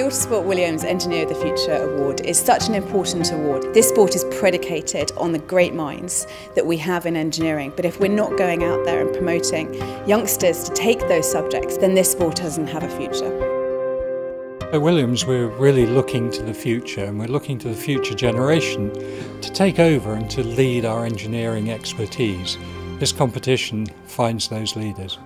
Autosport Williams Engineer of the Future Award is such an important award. This sport is predicated on the great minds that we have in engineering, but if we're not going out there and promoting youngsters to take those subjects, then this sport doesn't have a future. At Williams, we're really looking to the future and we're looking to the future generation to take over and to lead our engineering expertise. This competition finds those leaders.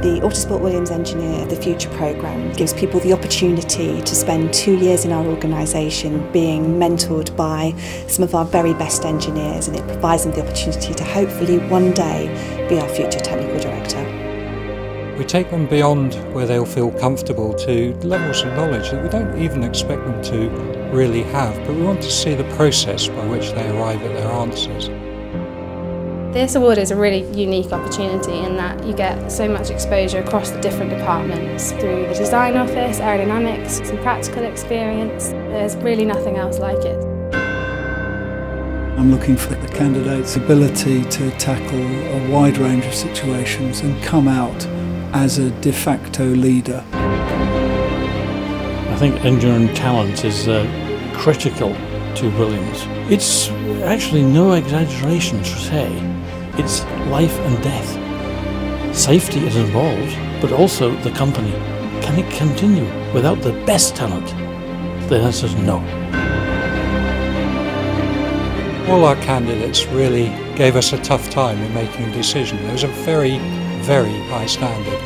The Autosport Williams Engineer of the Future programme gives people the opportunity to spend two years in our organisation being mentored by some of our very best engineers and it provides them the opportunity to hopefully one day be our future technical director. We take them beyond where they'll feel comfortable to levels of knowledge that we don't even expect them to really have, but we want to see the process by which they arrive at their answers. This award is a really unique opportunity in that you get so much exposure across the different departments through the design office, aerodynamics, some practical experience. There's really nothing else like it. I'm looking for the candidate's ability to tackle a wide range of situations and come out as a de facto leader. I think engineering talent is uh, critical to Williams. It's actually no exaggeration to say it's life and death. Safety is involved, but also the company. Can it continue without the best talent? The answer is no. All our candidates really gave us a tough time in making a decision. There was a very, very high standard.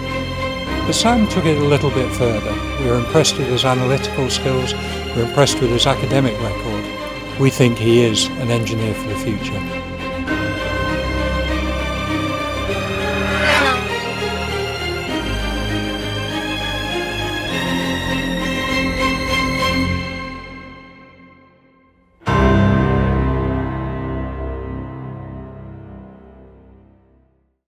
But Sam took it a little bit further. We were impressed with his analytical skills, we were impressed with his academic record. We think he is an engineer for the future.